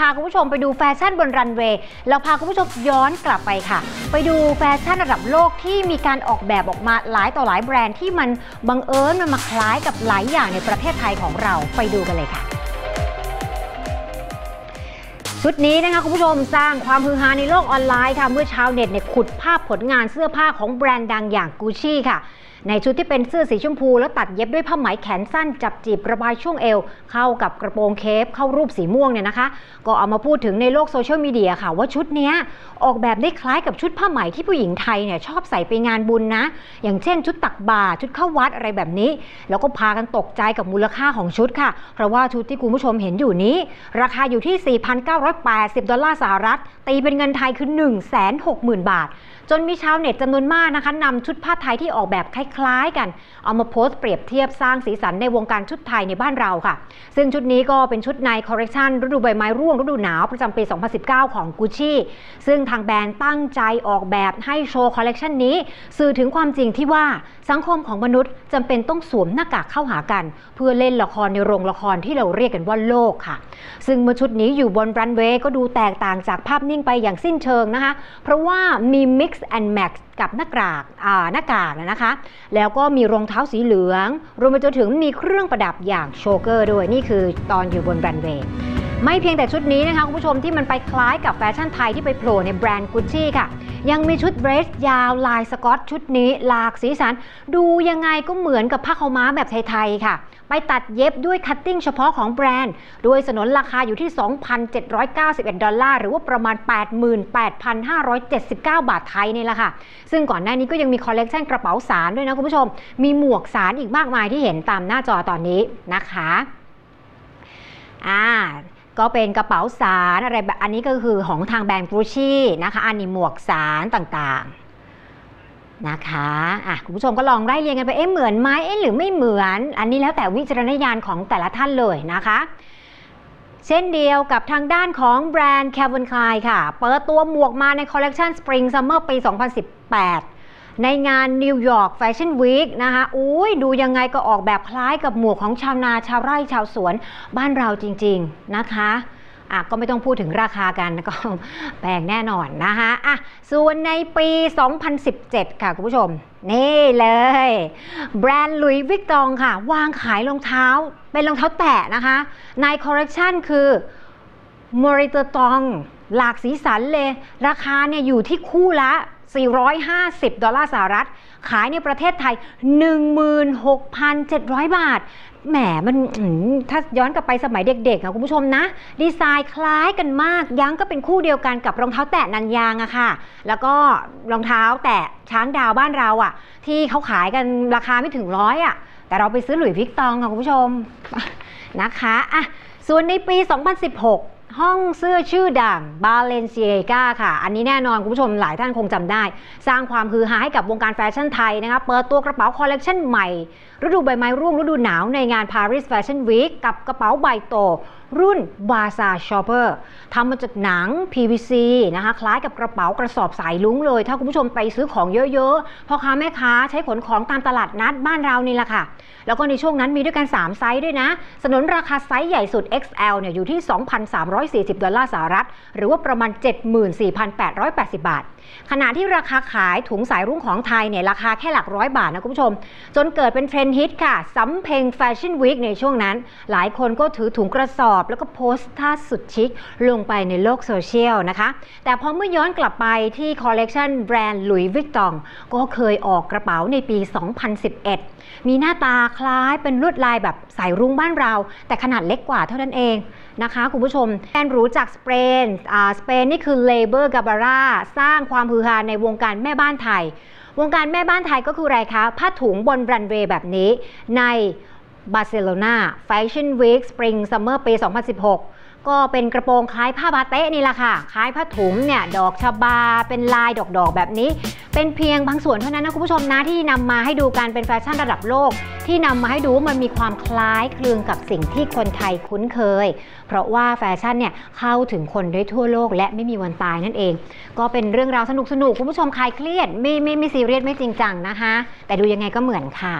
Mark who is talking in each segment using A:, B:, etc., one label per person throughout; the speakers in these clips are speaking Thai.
A: พาคุณผู้ชมไปดูแฟชั่นบนรันเวย์เราพาคุณผู้ชมย้อนกลับไปค่ะ ไปดูแฟชั่นระดับโลกที่มีการออกแบบออกมาหลายต่อหลายแบรนด์ที่มันบังเอิญมันมาคล้ายกับหลายอย่างในประเทศไทยของเราไปดูกันเลยค่ะ ชุดนี้นะคะคุณผู้ชมสร้างความฮือฮาในโลกออนไลน์ค่ะ เมื่อชาวเน็ตเนี่ยขุดภาพผลงานเสื้อผ้าของแบรนด์ดังอย่างกูชี่ค่ะ ในชุดที่เป็นเสื้อสีชมพู แล้วตัดเย็บด้วยผ้าไหมแขนสั้นจับจีบระบายช่วงเอว เข้ากับกระโปรงเคปเข้ารูปสีม่วงเนี่ยนะคะ ก็เอามาพูดถึงในโลกโซเชียลมีเดียค่ะ ว่าชุดนี้ออกแบบได้คล้ายกับชุดผ้าไหมที่ผู้หญิงไทยเนี่ยชอบใส่ไปงานบุญนะ อย่างเช่น ชุดตักบาตรชุดเข้าวัดอะไรแบบนี้ แล้วก็พากันตกใจกับมูลค่าของชุดค่ะ เพราะว่าชุดที่คุณผู้ชมเห็นอยู่นี้ ราคาอยู่ที่4,980 ดอลลาร์สหรัฐ ตีเป็นเงินไทยคือ 160,000 บาทจนมีชาวเน็ตจำนวนมากนะคะนำชุดผ้าไทยที่ออกแบบคล้ายๆ กัน เอามาโพสต์เปรียบเทียบสร้างสีสันในวงการชุดไทยในบ้านเราค่ะ ซึ่งชุดนี้ก็เป็นชุดในคอลเลกชันฤดูใบไม้ร่วงฤดูหนาวประจำปี 2019 ของกุชชี่ซึ่งทางแบรนด์ตั้งใจออกแบบให้โชว์คอลเลกชันนี้ สื่อถึงความจริงที่ว่าสังคมของมนุษย์จำเป็นต้องสวมหน้ากากเข้าหากัน เพื่อเล่นละครในโรงละครที่เราเรียกกันว่าโลกค่ะ ซึ่งเมื่อชุดนี้อยู่บนรันเวย์ก็ดูแตกต่างจากภาพนิ่งไปอย่างสิ้นเชิงนะคะ เพราะว่ามีมิก mix and match กับหน้ากากหน้ากากนะคะ แล้วก็มีรองเท้าสีเหลือง รวมไปจนถึงมีเครื่องประดับอย่าง choker ด้วย นี่คือตอนอยู่บนรันเวย์ ไม่เพียงแต่ชุดนี้นะคะคุณผู้ชมที่มันไปคล้ายกับแฟชั่นไทยที่ไปโผล่ในแบรนด์กุชชี่ค่ะ ยังมีชุดเดรสยาวลายสกอตชุดนี้หลากสีสัน ดูยังไงก็เหมือนกับผ้าขาวม้าแบบไทยๆค่ะ ไปตัดเย็บด้วย cutting เฉพาะของแบรนด์ โดยสนนราคาอยู่ที่ 2,791 ดอลลาร์ หรือว่าประมาณ 88,579 บาทไทยนี่แหละค่ะ ซึ่งก่อนหน้านี้ก็ยังมีคอลเลกชันกระเป๋าสานด้วยนะคุณผู้ชม มีหมวกสานอีกมากมายที่เห็นตามหน้าจอตอนนี้นะคะ อ่า ก็เป็นกระเป๋าสานอะไรแบบอันนี้ก็คือของทางแบรนด์กรูชี่นะคะ อันนี้หมวกสานต่างๆนะคะอะคุณผู้ชมก็ลองไล่เรียงกันไปเอ๊ะเหมือนไหมเอ๊ะหรือไม่เหมือน อันนี้แล้วแต่วิจารณญาณของแต่ละท่านเลยนะคะเช่นเดียวกับทางด้านของแบรนด์ Calvin Klein ค่ะ เปิดตัวหมวกมาในคอลเลกชัน Spring Summer ปี 2018 ในงาน New York Fashion Week นะคะอุ้ยดูยังไงก็ออกแบบคล้ายกับหมวกของชาวนาชาวไร่ชาวสวนบ้านเราจริง ๆ นะคะอะก็ไม่ต้องพูดถึงราคากันก็แพงแน่นอนนะคะอะส่วนในปี 2017 ค่ะ คุณผู้ชม นี่เลย แบรนด์ Louis Vuitton ค่ะ วางขายรองเท้า เป็นรองเท้าแตะนะคะ ในคอลเลกชันคือมอริเตอร์ตอง หลากสีสันเลย ราคาเนี่ยอยู่ที่คู่ละ 450 ดอลลาร์สหรัฐ ขายในประเทศไทย 16,700 บาท แหมมันถ้าย้อนกลับไปสมัยเด็กๆอะคุณผู้ชมนะ ดีไซน์คล้ายกันมาก ยังก็เป็นคู่เดียวกันกับรองเท้าแตะนันยางอะค่ะ แล้วก็รองเท้าแตะช้างดาวบ้านเราอะที่เขาขายกันราคาไม่ถึงร้อยอะแต่เราไปซื้อ Louis Vuitton ค่ะคุณผู้ชมนะคะอะส่วนในปี 2016 ห้องเสื้อชื่อดัง Balenciaga ค่ะ อันนี้แน่นอนคุณผู้ชมหลายท่านคงจำได้ สร้างความฮือฮาให้กับวงการแฟชั่นไทยนะคะเปิดตัวกระเป๋าคอลเลกชันใหม่ ฤดูใบไม้ร่วงฤดูหนาวในงาน Paris Fashion Week กับกระเป๋าใบโต รุ่น b a z a Shopper ทำมาจากหนัง PVC นะคะคล้ายกับกระเป๋ากระสอบสายรุ้งเลย ถ้าคุณผู้ชมไปซื้อของเยอะๆพ่อค้าแม่ค้าใช้ขนของตามตลาดนัดบ้านเรานี่แหละค่ะ แล้วก็ในช่วงนั้นมีด้วยกัน 3 ไซส์ด้วยนะ สนนราคาไซส์ใหญ่สุด XL เนี่ยอยู่ที่ 2,340 ดอลลาร์สหรัฐ หรือว่าประมาณ 74,880 บาท ขณะที่ราคาขายถุงสายรุ้งของไทยเนี่ยราคาแค่หลักร้อยบาทนะคุณผู้ชม จนเกิดเป็นเทรนด์ฮิตค่ะสำเพ็ง Fashion Week ในช่วงนั้น หลายคนก็ถือถุงกระสอบ แล้วก็โพสต์ท่าสุดชิค ลงไปในโลกโซเชียลนะคะ แต่พอเมื่อย้อนกลับไปที่คอลเลกชันแบรนด์ Louis Vuitton ก็เคยออกกระเป๋าในปี 2011 มีหน้าตาคล้ายเป็นลวดลายแบบสายรุ้งบ้านเรา แต่ขนาดเล็กกว่าเท่านั้นเองนะคะคุณผู้ชมแบรนด์หรูจากสเปนสเปนนี่คือเลเบอร์กาบาร่าสร้างความความฮือฮาในวงการแม่บ้านไทย วงการแม่บ้านไทยก็คืออะไรคะ ผ้าถุงบนรันเวย์แบบนี้ในบาร์เซโลนา Fashion Week Spring Summer ปี 2016 ก็เป็นกระโปรงคล้ายผ้าปาเต๊ะนี่แหละค่ะ คล้ายผ้าถุงเนี่ยดอกชบาเป็นลายดอกๆแบบนี้ เป็นเพียงบางส่วนเท่านั้นนะคุณผู้ชมนะที่นำมาให้ดูกันเป็นแฟชั่นระดับโลก ที่นำมาให้ดูว่ามันมีความคล้ายคลึงกับสิ่งที่คนไทยคุ้นเคย เพราะว่าแฟชั่นเนี่ยเข้าถึงคนได้ทั่วโลก และไม่มีวันตายนั่นเอง ก็เป็นเรื่องราวสนุกๆคุณผู้ชมคลายเครียดไม่ไม่ไม่ซีเรียสไม่จริงจังนะคะ แต่ดูยังไงก็เหมือนค่ะ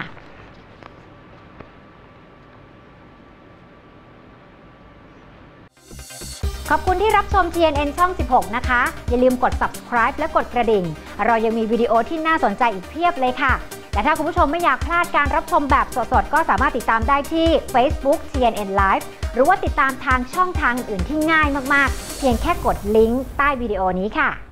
A: ขอบคุณที่รับชม TNN ช่อง 16 นะคะ อย่าลืมกด subscribe และกดกระดิ่ง เรายังมีวิดีโอที่น่าสนใจอีกเพียบเลยค่ะ และถ้าคุณผู้ชมไม่อยากพลาดการรับชมแบบสดๆ ก็สามารถติดตามได้ที่ Facebook TNN Live หรือว่าติดตามทางช่องทางอื่นที่ง่ายมากๆ เพียงแค่กดลิงก์ใต้วิดีโอนี้ค่ะ